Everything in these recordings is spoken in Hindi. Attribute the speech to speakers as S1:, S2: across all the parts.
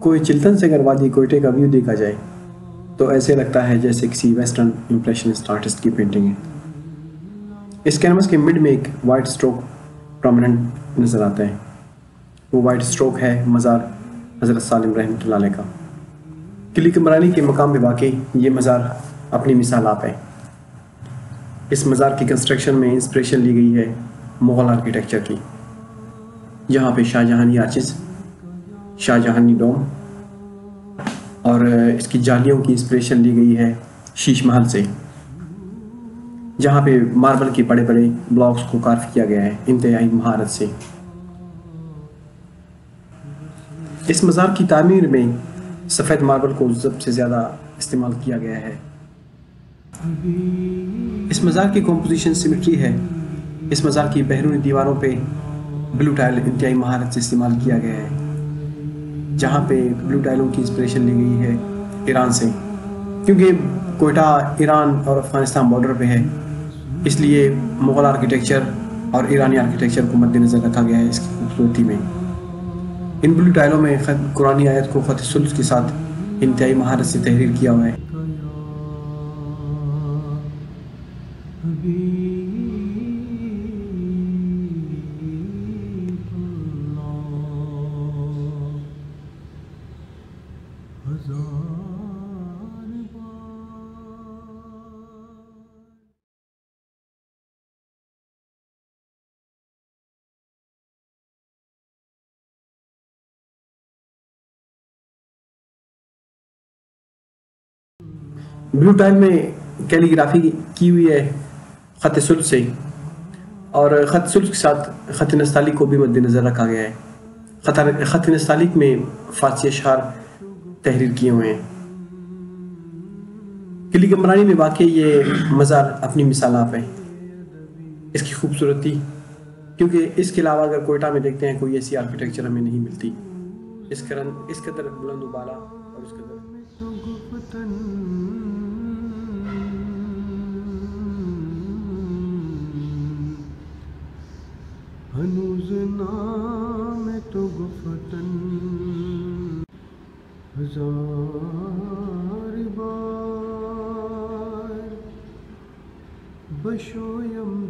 S1: कोई चिल्तन से अगर वादी कोयटे का व्यू देखा जाए तो ऐसे लगता है जैसे किसी वेस्टर्न इम्प्रेशनिस्ट आर्टिस्ट की पेंटिंग है। इस कैनवस के मिड में एक वाइट स्ट्रोक प्रोमिनेंट नज़र आता है। वो वाइट स्ट्रोक है मज़ार हज़रत सालिम रहमत का। किली कमरानी के मकाम में वाकई ये मज़ार अपनी मिसाल आप है। इस मज़ार की कंस्ट्रक्शन में इंस्परेशन ली गई है मुग़ल आर्किटेक्चर की। यहाँ पे शाहजहानी आर्चिस शाहजहानी डोम और इसकी जालियों की इंस्परेशन ली गई है शीश महल से। जहाँ पे मार्बल के बड़े बड़े ब्लॉक्स को कार्व किया गया है इंतहाई महारत से। इस मज़ार की तामीर में सफ़ेद मार्बल को सबसे ज़्यादा इस्तेमाल किया गया है। इस मज़ार की कॉम्पोजिशन सिमेट्री है। इस मज़ार की बहरूनी दीवारों पे ब्लू टाइल इंतहाई महारत से इस्तेमाल किया गया है, जहाँ पे ब्लू टाइलों की इंस्पिरेशन ली गई है ईरान से। क्योंकि कोयटा ईरान और अफ़गानिस्तान बॉर्डर पे है, इसलिए मुग़ल आर्किटेक्चर और ईरानी आर्किटेक्चर को मद्देनज़र रखा गया है इसकी खूबसूरती में। इन ब्लू टाइलों में कुरानी आयत को ख़त के साथ इंतहाई महारत से तहरीर किया हुआ है। ब्लू टाइल में कैलीग्राफी की हुई है ख़त सुल्क से और ख़त सुल्क के साथ ख़त नस्तालिक को भी मद्देनज़र रखा गया है। ख़त नस्तालिक में फ़ारसी अशार तहरीर किए हुए हैं। किली गमरानी में वाक़ ये मज़ार अपनी मिसाल आप है। इसकी खूबसूरती, क्योंकि इसके अलावा अगर कोयटा में देखते हैं, कोई ऐसी आर्किटेक्चर हमें नहीं मिलती। इस करन इस कदर बुलंद उबाला और इस कदर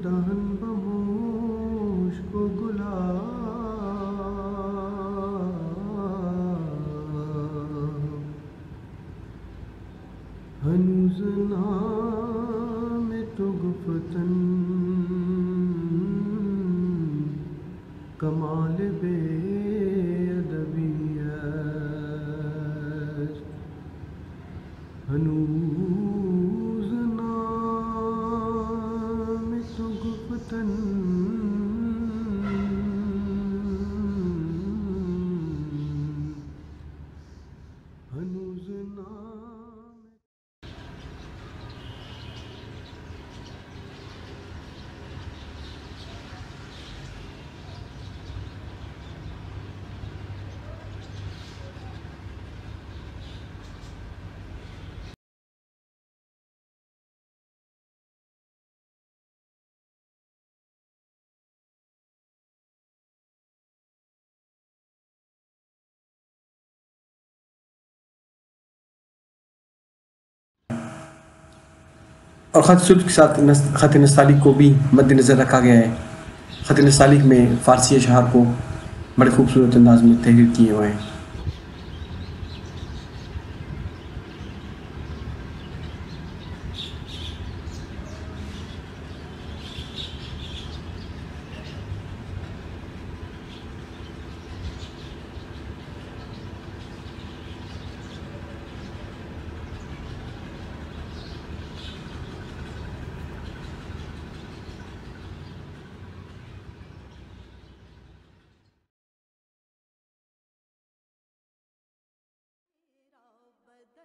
S1: दहन बमोश को गुला। हनूज नाम तो गुफतन कमाल बे और ख़त सुल्त के साथ ख़त नस्तालिक को भी मद्दनज़र रखा गया है। ख़त नस्तालिक में फ़ारसी अशहार को बड़े खूबसूरत अंदाज में तहरीर किए हुए हैं।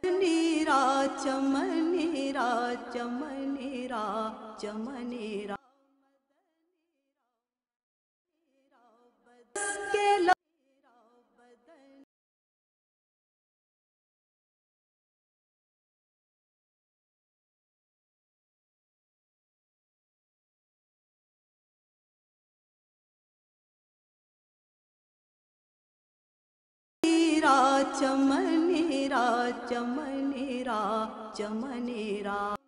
S2: चमनेरा चमनेरा चमनेरा। चमनेरा चमनेरा चमनेरा चमनेरा